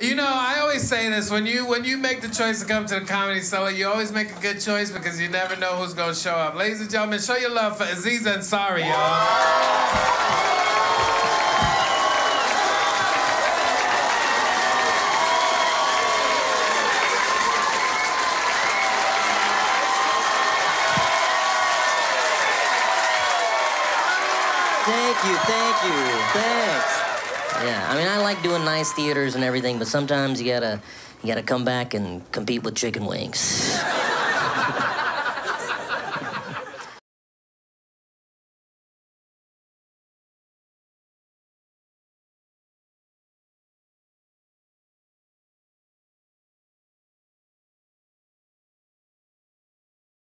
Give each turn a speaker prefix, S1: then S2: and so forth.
S1: You know, I always say this when you when you make the choice to come to the comedy cellar, you always make a good choice because you never know who's gonna show up. Ladies and gentlemen, show your love for Aziz Ansari, y'all.
S2: Thank you, thank you, thanks. Yeah, I mean, I like doing nice theaters and everything, but sometimes you gotta, you gotta come back and compete with chicken wings.